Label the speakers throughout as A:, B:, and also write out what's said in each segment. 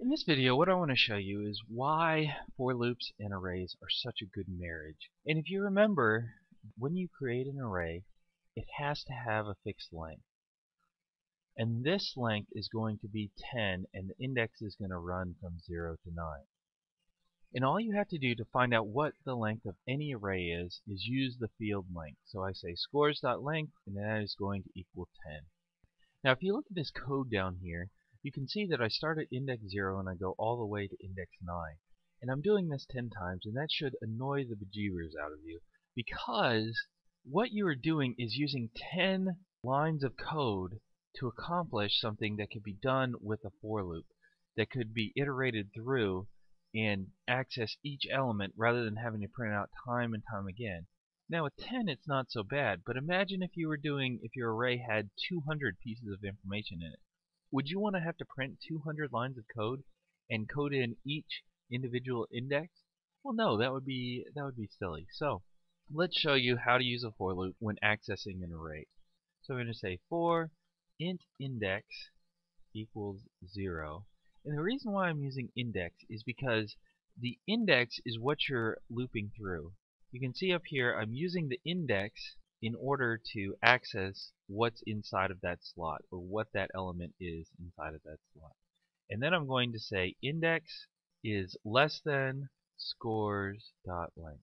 A: In this video what I want to show you is why for loops and arrays are such a good marriage. And if you remember, when you create an array, it has to have a fixed length. And this length is going to be 10 and the index is going to run from 0 to 9. And all you have to do to find out what the length of any array is, is use the field length. So I say scores.length and that is going to equal 10. Now if you look at this code down here, you can see that I start at index 0 and I go all the way to index 9. And I'm doing this 10 times and that should annoy the bejeebers out of you because what you are doing is using 10 lines of code to accomplish something that could be done with a for loop that could be iterated through and access each element rather than having to print out time and time again. Now with 10 it's not so bad, but imagine if you were doing, if your array had 200 pieces of information in it. Would you want to have to print 200 lines of code and code in each individual index? Well, no, that would be that would be silly. So, let's show you how to use a for loop when accessing an array. So I'm going to say for int index equals 0. And the reason why I'm using index is because the index is what you're looping through. You can see up here I'm using the index in order to access what's inside of that slot or what that element is inside of that slot. And then I'm going to say index is less than scores dot length.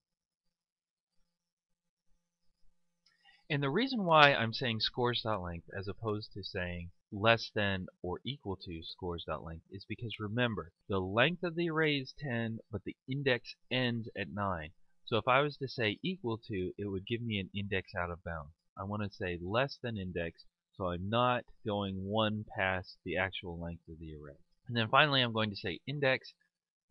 A: And the reason why I'm saying scores dot length as opposed to saying less than or equal to scores dot length is because remember the length of the array is 10 but the index ends at 9. So if I was to say equal to, it would give me an index out of bounds. I want to say less than index, so I'm not going one past the actual length of the array. And then finally I'm going to say index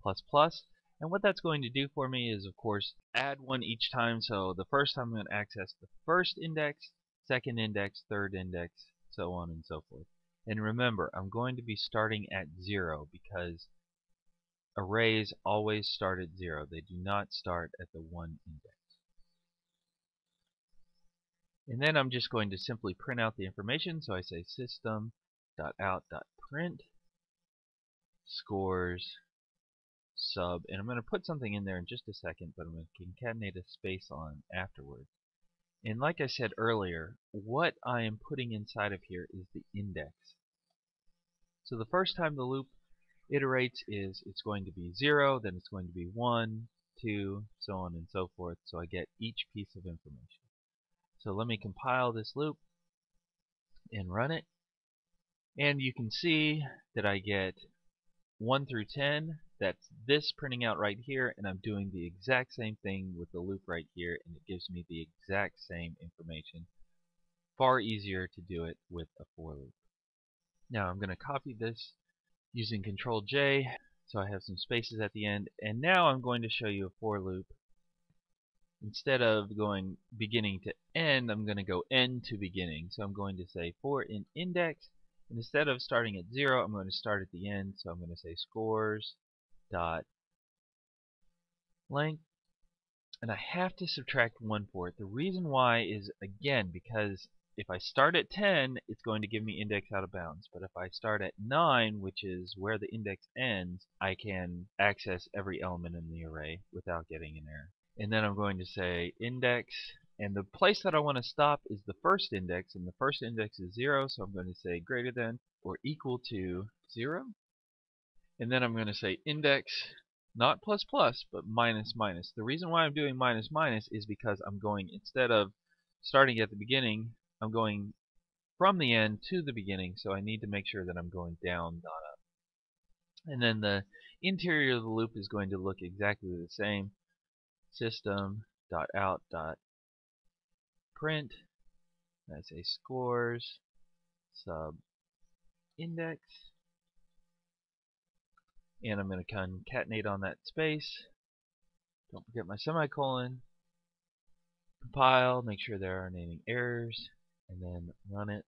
A: plus plus, and what that's going to do for me is of course add one each time, so the first time I'm going to access the first index, second index, third index, so on and so forth. And remember, I'm going to be starting at 0 because arrays always start at 0. They do not start at the 1 index. And then I'm just going to simply print out the information. So I say system.out.print scores sub. And I'm going to put something in there in just a second, but I'm going to concatenate a space on afterwards. And like I said earlier, what I am putting inside of here is the index. So the first time the loop iterates is it's going to be 0, then it's going to be 1, 2, so on and so forth. So I get each piece of information. So let me compile this loop and run it. And you can see that I get 1 through 10. That's this printing out right here, and I'm doing the exact same thing with the loop right here, and it gives me the exact same information. Far easier to do it with a for loop. Now I'm going to copy this using Control J so I have some spaces at the end. And now I'm going to show you a for loop. Instead of going beginning to end I'm going to go end to beginning. So I'm going to say for in index. And instead of starting at 0 I'm going to start at the end. So I'm going to say scores dot length. And I have to subtract 1 for it the reason why is again because if I start at 10, it's going to give me index out of bounds. But if I start at 9, which is where the index ends, I can access every element in the array without getting an error. And then I'm going to say index, and the place that I want to stop is the first index, and the first index is 0, so I'm going to say greater than or equal to 0. And then I'm going to say index, not plus plus, but minus minus. The reason why I'm doing minus minus is because I'm going, instead of starting at the beginning, I'm going from the end to the beginning, so I need to make sure that I'm going down, not up. And then the interior of the loop is going to look exactly the same. System.out.print. I say scores sub index. And I'm going to concatenate on that space. Don't forget my semicolon. Compile, make sure there aren't any errors and then run it.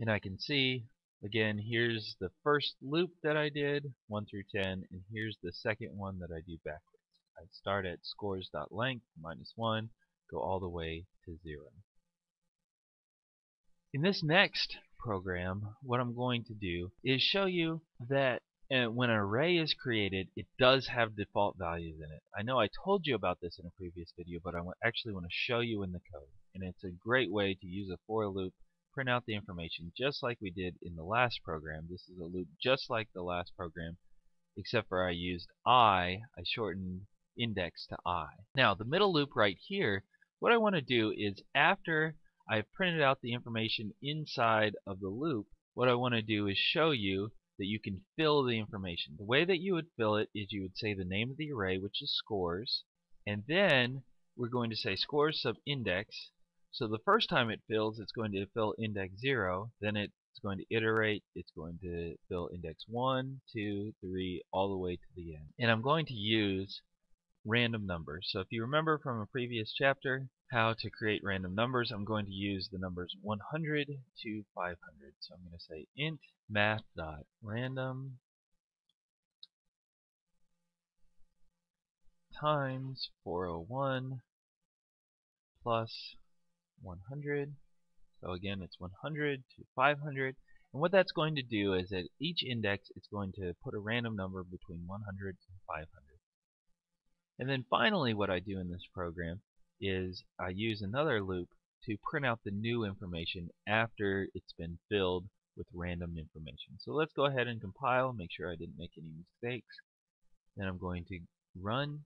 A: And I can see, again, here's the first loop that I did, 1 through 10, and here's the second one that I do backwards. I start at scores.length, minus 1, go all the way to 0. In this next program, what I'm going to do is show you that And when an array is created, it does have default values in it. I know I told you about this in a previous video, but I actually want to show you in the code. And it's a great way to use a for loop, print out the information just like we did in the last program. This is a loop just like the last program, except for I used I, I shortened index to I. Now the middle loop right here, what I want to do is after I've printed out the information inside of the loop, what I want to do is show you that you can fill the information. The way that you would fill it is you would say the name of the array, which is scores, and then we're going to say scores sub index. So the first time it fills, it's going to fill index 0, then it's going to iterate, it's going to fill index 1, 2, 3, all the way to the end. And I'm going to use random numbers. So if you remember from a previous chapter how to create random numbers, I'm going to use the numbers 100 to 500. So I'm going to say int math dot random times 401 plus 100. So again, it's 100 to 500. And what that's going to do is at each index, it's going to put a random number between 100 and 500. And then finally what I do in this program is I use another loop to print out the new information after it's been filled with random information. So let's go ahead and compile, make sure I didn't make any mistakes. Then I'm going to run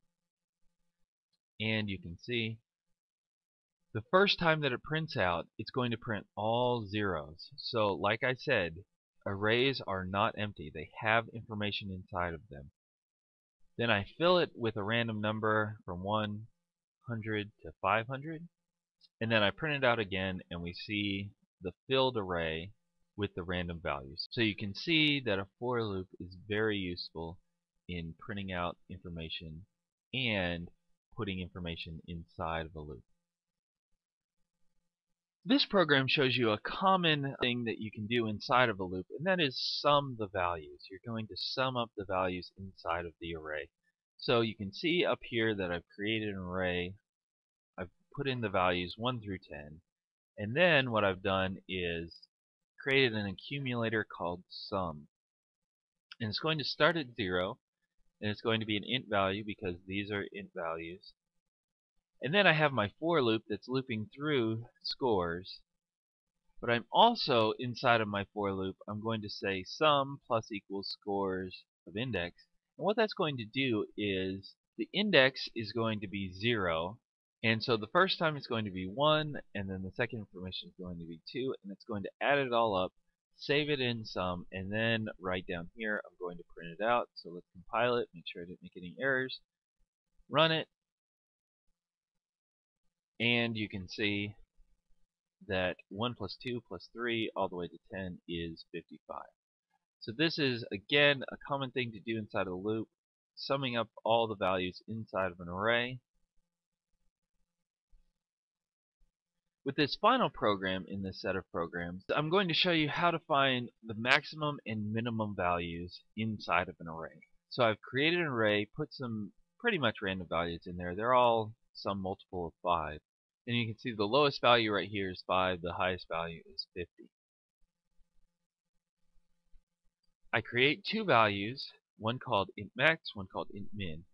A: and you can see the first time that it prints out it's going to print all zeros. So like I said arrays are not empty. They have information inside of them. Then I fill it with a random number from 100 to 500. And then I print it out again and we see the filled array with the random values. So you can see that a for loop is very useful in printing out information and putting information inside of a loop. This program shows you a common thing that you can do inside of a loop, and that is sum the values. You're going to sum up the values inside of the array. So you can see up here that I've created an array. I've put in the values 1 through 10. And then what I've done is created an accumulator called sum. And it's going to start at 0, and it's going to be an int value because these are int values. And then I have my for loop that's looping through scores. But I'm also, inside of my for loop, I'm going to say sum plus equals scores of index. And what that's going to do is the index is going to be 0. And so the first time it's going to be 1, and then the second information is going to be 2, and it's going to add it all up, save it in sum, and then right down here I'm going to print it out. So let's compile it, make sure I didn't make any errors, run it, and you can see that 1 plus 2 plus 3 all the way to 10 is 55. So this is, again, a common thing to do inside of a loop, summing up all the values inside of an array. With this final program in this set of programs, I'm going to show you how to find the maximum and minimum values inside of an array. So I've created an array, put some pretty much random values in there. They're all some multiple of 5. And you can see the lowest value right here is 5, the highest value is 50. I create two values, one called int max, one called int min.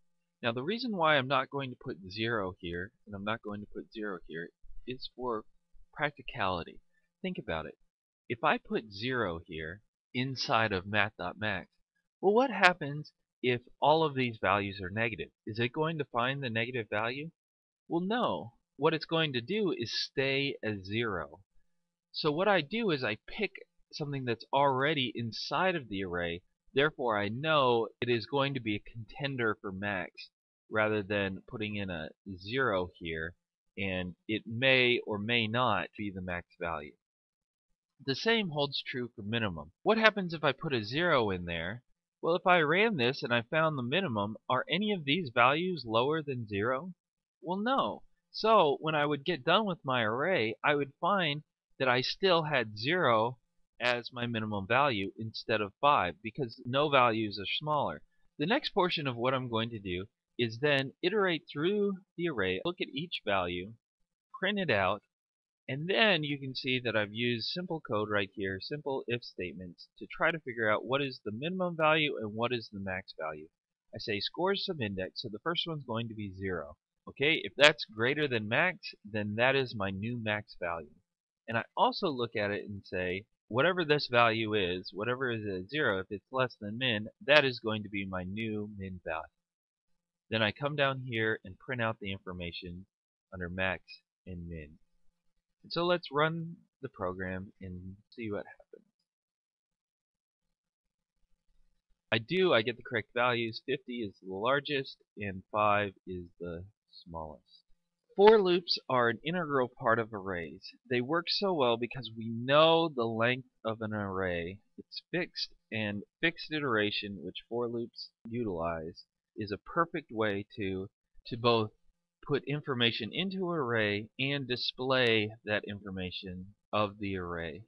A: Now the reason why I'm not going to put 0 here, and I'm not going to put 0 here, is for practicality. Think about it. If I put 0 here inside of math.max, well what happens if all of these values are negative? Is it going to find the negative value? Well no, what it's going to do is stay as zero. So what I do is I pick something that's already inside of the array, therefore I know it is going to be a contender for max rather than putting in a zero here and it may or may not be the max value. The same holds true for minimum. What happens if I put a zero in there? Well, if I ran this and I found the minimum, are any of these values lower than zero? Well, no. So when I would get done with my array, I would find that I still had 0 as my minimum value instead of 5 because no values are smaller. The next portion of what I'm going to do is then iterate through the array, look at each value, print it out, And then you can see that I've used simple code right here, simple if statements, to try to figure out what is the minimum value and what is the max value. I say scores subindex, so the first one's going to be 0. Okay, if that's greater than max, then that is my new max value. And I also look at it and say, whatever this value is, whatever is at 0, if it's less than min, that is going to be my new min value. Then I come down here and print out the information under max and min. And so let's run the program and see what happens. I do, I get the correct values. 50 is the largest and 5 is the smallest. For loops are an integral part of arrays. They work so well because we know the length of an array. It's fixed and fixed iteration, which for loops utilize, is a perfect way to to both put information into an array and display that information of the array.